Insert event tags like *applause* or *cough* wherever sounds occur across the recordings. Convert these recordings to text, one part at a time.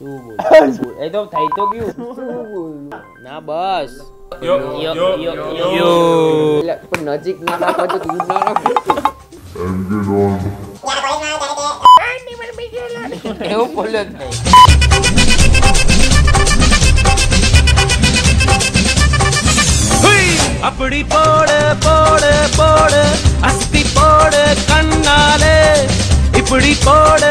શું બોલ *laughs* એ તો થઈ તો ગયું ના બસ યો યો, યો યો, યો યો. એટલે પણ નજીક ના રાખો તો દૂર ના રાખો એવું બોલ્યો જ નહીં அப்படி போடு போடு போடு அஸ்தி போடு கண்ணாலே இப்படி போடு போடு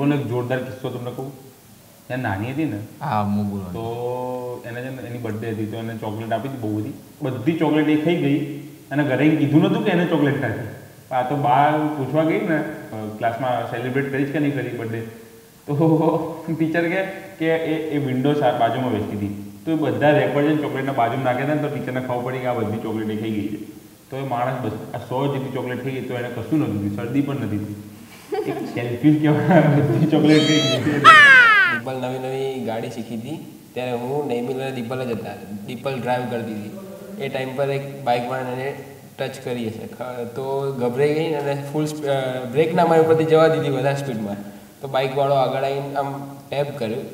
દીપોનો એક જોરદાર કિસ્સો તમને કહું? ત્યાં નાની હતી ને હા તો એને છે ને એની બર્થડે હતી તો એને ચોકલેટ આપી હતી બહુ બધી. બધી ચોકલેટ એ ખાઈ ગઈ અને ઘરે કીધું નતું કે એને ચોકલેટ ખાધી આ તો બહાર પૂછવા ગઈ ને ક્લાસમાં સેલિબ્રેટ કરીશ કે નહીં કરી બર્થડે તો *laughs* ટીચર કે કે એ એ વિન્ડો બાજુમાં બેસતી હતી. તો એ બધા રેકોર્ડ છે ચોકલેટના બાજુમાં નાખ્યા હતા ને તો ટીચરને ખબર પડી કે આ બધી ચોકલેટ એ ખાઈ ગઈ છે. તો એ માણસ બસ આ સો જેટલી ચોકલેટ થઈ ગઈ તો એને કશું નથી થયું શરદી પણ નથી થઈ. એક સેલ્ફી કહેવાય ચોકલેટ દીપલ નવી નવી ગાડી શીખી હતી. ત્યારે હું નૈમિલ અને દીપલ જ હતા. દીપલ ડ્રાઈવ કરતી હતી. એ ટાઈમ પર એક બાઇકમાં એને ટચ કરી હશે. તો ગભરાઈ ગઈ અને ફૂલ બ્રેક ના મારી ઉપરથી જવા દીધી વધારે સ્પીડમાં તો બાઇકવાળો આગળ આવીને આમ ટેપ કર્યું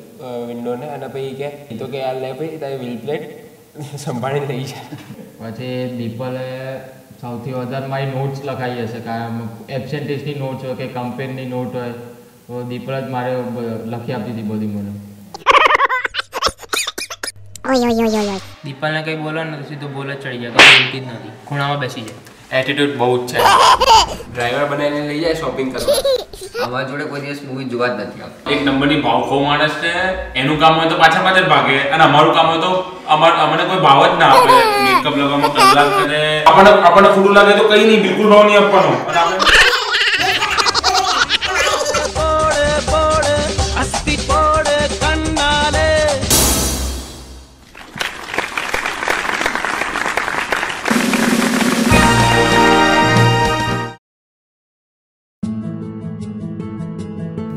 વિન્ડોને અને પછી કે "એ તો કે આ લે ભાઈ તારી વ્હીલ પ્લેટ *laughs* સંભાળીને લઈ જાય. પછી દીપલે સૌથી વધારે મારી નોટ્સ લખાઈ હશે કારણ એબસેન્ટીસની નોટ્સ હોય કે કમ્પેનની નોટ હોય તો દીપડા જ મારે લખી આપતી હતી બધી મને. દીપલને કંઈ બોલો ને સીધું બોલ જ ચડી જાય કઈ બોલતી જ નથી. ખૂણામાં બેસી જાય. એટીટ્યુડ બહુ જ છે. ડ્રાઈવર બનાવીને લઈ જાય શોપિંગ કરવા. અમારા જોડે કોઈ દિવસ મૂવી જોવા જ નથી આવતી. એક નંબરની ભાવખો માણસ છે એનું કામ હોય તો પાછા પાછળ ભાગે અને અમારું કામ હોય તો અમાર અમને કોઈ ભાવ જ ના આપે. મેકઅપ લગાવવામાં કલાક કરે આપણને આપણને ખોટું લાગે તો કઈ નહીં બિલકુલ નો નહીં આપવાનો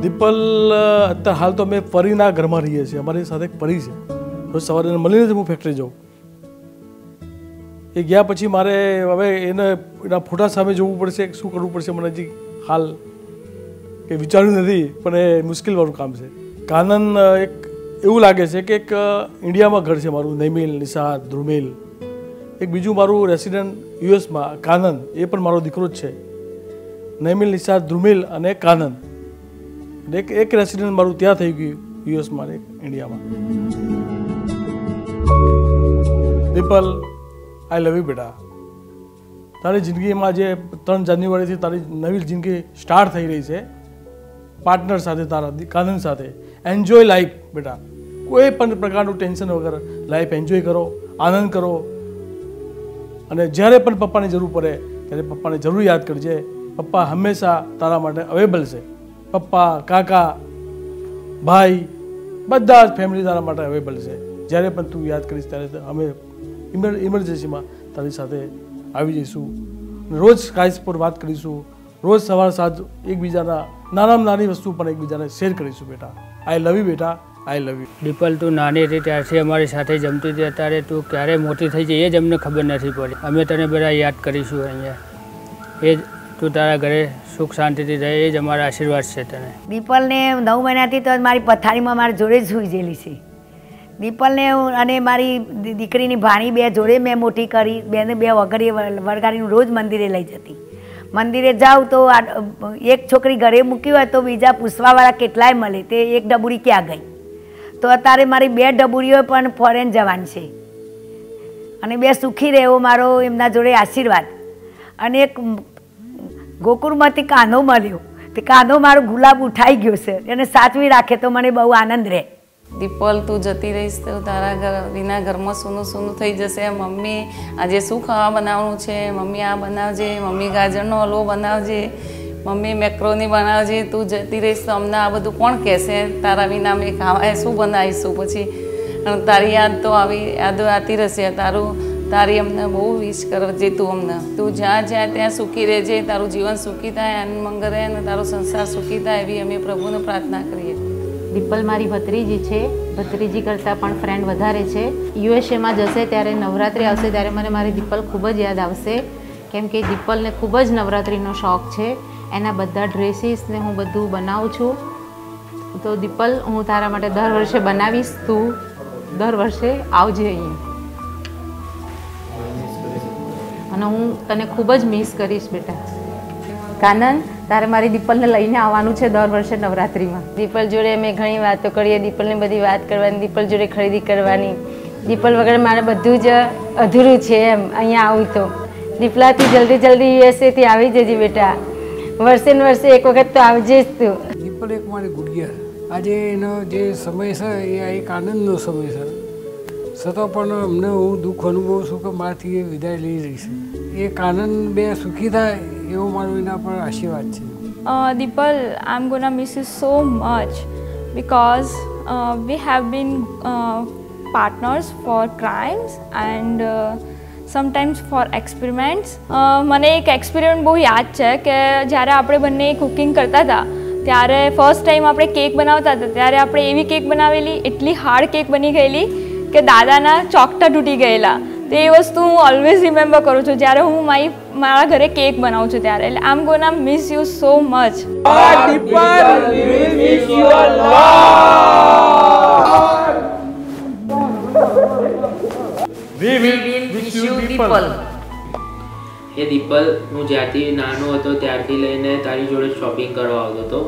દીપલ અત્યારે હાલ તો અમે પરીના ઘરમાં રહીએ છીએ અમારી સાથે એક પરી છે રોજ સવારે મળીને જ હું ફેક્ટરી જાઉં એ ગયા પછી મારે હવે એને એના ફોટા સામે જોવું પડશે શું કરવું પડશે, મને હજી હાલ કે વિચાર્યું નથી, પણ એ મુશ્કેલવાળું કામ છે. કાનન એક એવું લાગે છે કે એક ઇન્ડિયામાં ઘર છે મારું, નૈમિલ, નિષાદ, ધ્રુમિલ. એક બીજું મારું રેસિડન્ટ યુએસમાં, કાનન, એ પણ મારો દીકરો જ છે. નૈમિલ, નિષાદ, ધ્રુમિલ અને કાનન. એક એક રેસિડેન્ટ મારું ત્યાં થઈ ગયું યુએસમાં એક ઇન્ડિયામાં. દીપલ આઈ લવ યુ બેટા. તારી જિંદગીમાં જે ત્રણ જાન્યુઆરીથી તારી નવી જિંદગી સ્ટાર્ટ થઈ રહી છે પાર્ટનર સાથે, તારા કાનન સાથે એન્જોય લાઈફ બેટા. કોઈ પણ પ્રકારનું ટેન્શન વગર લાઈફ એન્જોય કરો, આનંદ કરો. અને જ્યારે પણ પપ્પાની જરૂર પડે, ત્યારે પપ્પાને જરૂર યાદ કરજે. પપ્પા હંમેશા તારા માટે અવેલેબલ છે. પપ્પા, કાકા, ભાઈ, બધા જ ફેમિલી તારા માટે અવેલેબલ છે. જ્યારે પણ તું યાદ કરીશ, ત્યારે અમે ઇમરજન્સીમાં તારી સાથે આવી જઈશું. રોજ સ્કાઈસ પર વાત કરીશું. રોજ સવાર સાંજ એકબીજાના નાનામાં નાની વસ્તુ પણ એકબીજાને શેર કરીશું બેટા. આઈ લવ યુ બેટા. આઈ લવ યુ દીપલ તું નાની હતી ત્યારથી અમારી સાથે જમતી હતી. અત્યારે તું ક્યારે મોટી થઈ જઈ એ જ અમને ખબર નથી પડી. અમે તને બધા યાદ કરીશું અહીંયા. એ જ તું તારા ઘરે સુખ શાંતિથી રહે એ જ અમારા આશીર્વાદ છે તને. દીપલને નવ મહિનાથી તો મારી પથારીમાં મારી જોડે જ સુઈ ગયેલી છે. દીપલને અને મારી દીકરીની ભાણી બે જોડે મેં મોટી કરી, બેને બે વગડી વળગાડીને રોજ મંદિરે લઈ જતી. મંદિરે જાઉં તો એક છોકરી ઘરે મૂકી હોય તો બીજા પૂછવાવાળા કેટલાય મળે, તે એક ડબુડી ક્યાં ગઈ? તો અત્યારે મારી બે ડબુરીઓ પણ ફોરેન જવાની છે. અને બે સુખી રહેવો મારો એમના જોડે આશીર્વાદ. અને એક ગોકુળમાંથી કાનો મળ્યો, તે કાંધો મારો ગુલાબ ઉઠાઈ ગયો છે એને સાચવી રાખે તો મને બહુ આનંદ રહે. દીપલ, તું જતી રહીશ તો તારા ઘર વિના ઘરમાં સૂનું સૂનું થઈ જશે. મમ્મી, આજે શું ખાવા બનાવવાનું છે? મમ્મી, આ બનાવજે. મમ્મી, ગાજરનો હલવો બનાવજે. મમ્મી, મેક્રોની બનાવજે. તું જતી રહીશ તો અમને આ બધું કોણ કહેશે? તારા વિના અમે ખાવા શું બનાવીશું? પછી તારી યાદ તો આવી, યાદ આવતી રહેશે. તારું, તારી અમને બહુ વિશ કરજે તું અમને. તું જ્યાં જ્યાં ત્યાં સુખી રહેજે, તારું જીવન સુખી થાય, આનંદ મંગળ રહે અને તારો સંસાર સુખી થાય એવી અમે પ્રભુને પ્રાર્થના કરીએ. દીપલ મારી ભત્રીજી છે. ભત્રીજી કરતાં પણ ફ્રેન્ડ વધારે છે. યુએસએમાં જશે ત્યારે નવરાત્રિ આવશે ત્યારે મને મારી દીપલ ખૂબ જ યાદ આવશે. કેમ કે દીપલને ખૂબ જ નવરાત્રિનો શોખ છે. એના બધા ડ્રેસીસને હું બધું બનાવું છું. તો દીપલ, હું તારા માટે દર વર્ષે બનાવીશ તું દર વર્ષે આવજે અહીં. અને હું તને ખૂબ જ મિસ કરીશ બેટા. કાનન તારે મારી દીપલને લઈને આવવાનું છે દર વર્ષે નવરાત્રિમાં. દીપલ જોડે અમે ઘણી વાતો કરીએ દીપલની બધી વાત કરવાની દીપલ જોડે ખરીદી કરવાની. દીપલ વગર મારે બધું જ અધૂરું છે એમ અહીંયા આવું તો. દીપલાથી જલ્દી જલ્દી યુએસએથી આવી જજે બેટા. વર્ષે ને વર્ષે એક વખત તો આવજે જ તું. દીપલ એક મારી ગુડિયા. આજે એનો જે સમય છે એ એક આનંદનો સમય છે. છતાં પણ અમને હું દુઃખ અનુભવું છું કે મારાથી એ વિદાય લઈ રહી છે એક આનંદ બે સુખી થાય એવો મારો એના પર આશીર્વાદ છે Dipal I am gonna miss you so much because uh, we have been uh, partners for crimes and for experiments. Uh, મને એક એક્સપેરિમેન્ટ બહુ યાદ છે કે જ્યારે આપણે બંને કુકિંગ કરતા હતા ત્યારે ફર્સ્ટ ટાઈમ આપણે કેક બનાવતા હતા ત્યારે આપણે એવી કેક બનાવેલી એટલી હાર્ડ કેક બની ગયેલી કે દાદાના ચોકટા તૂટી ગયેલા. તો એ વસ્તુ હું ઓલવેઝ રિમેમ્બર કરું છું. જ્યારે હું મારી મારા ઘરે કેક બનાવું છું ત્યારે. એટલે આમ gonna miss you so much. એ દીપલ હું જ્યારથી નાનો હતો ત્યારથી લઈને તારી જોડે શોપિંગ કરવા આવતો હતો.